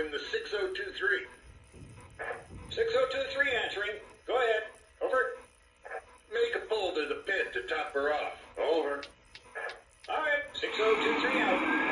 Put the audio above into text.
in the 6023. 6023 answering. Go ahead. Over. Make a pull to the pit to top her off. Over. All right. 6023 out.